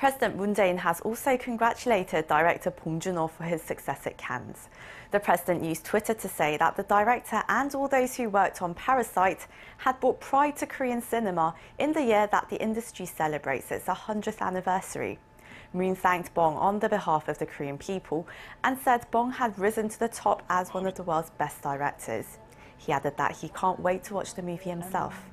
President Moon Jae-in has also congratulated director Bong Joon-ho for his success at Cannes. The president used Twitter to say that the director and all those who worked on Parasite had brought pride to Korean cinema in the year that the industry celebrates its 100th anniversary. Moon thanked Bong on the behalf of the Korean people and said Bong had risen to the top as one of the world's best directors. He added that he can't wait to watch the movie himself.